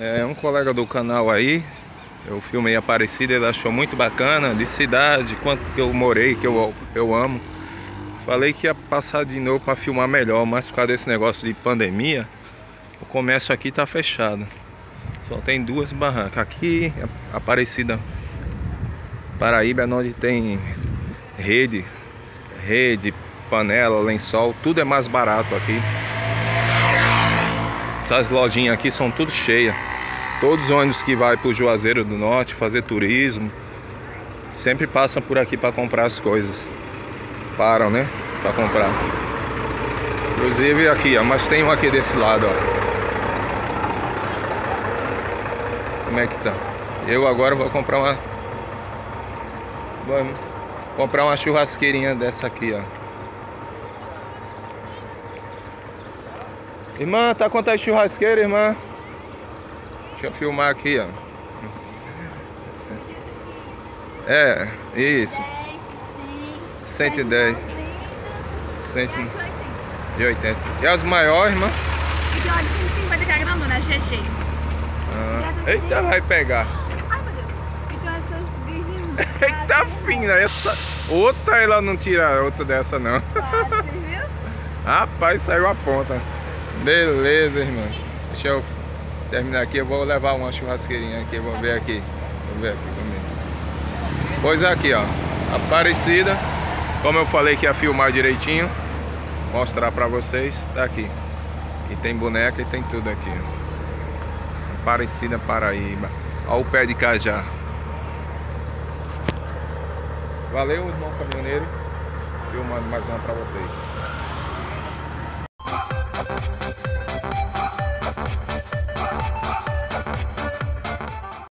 É um colega do canal aí. Eu filmei Aparecida, ele achou muito bacana, de cidade, quanto que eu morei, que eu, eu amo. Falei que ia passar de novo para filmar melhor, mas por causa desse negócio de pandemia, o comércio aqui tá fechado. Só tem duas barracas. Aqui, Aparecida Paraíba, é onde tem rede, rede, panela, lençol, tudo é mais barato aqui. Essas lojinhas aqui são tudo cheias. Todos os ônibus que vai para o Juazeiro do Norte fazer turismo sempre passam por aqui para comprar as coisas. Param, né? Para comprar. Inclusive aqui, ó, mas tem um aqui desse lado, ó. Como é que tá? Eu agora vou comprar uma Vamos comprar uma churrasqueirinha dessa aqui, ó. Irmã, tá quanto é churrasqueira, irmã? Deixa eu filmar aqui, ó. É, isso. 110. 180. E as maiores, irmã? Aqui, olha, 150 que é a grandona, a GG. Ah, eita, vai pegar. Ai, meu Deus. Então essas virgens... Eita, fina. Essa... Outra ela não tira outra dessa, não. Você viu? Rapaz, saiu a ponta. Beleza, irmã. Deixa eu terminar aqui. Eu vou levar uma churrasqueirinha aqui. Vou ver aqui. Vou ver aqui comigo. Pois é, aqui, ó. Aparecida. Como eu falei que ia filmar direitinho. Mostrar pra vocês. Tá aqui. E tem boneca e tem tudo aqui. Aparecida Paraíba. Olha o pé de cajá. Valeu, irmão caminhoneiro. Filmando mais uma pra vocês. Thank you.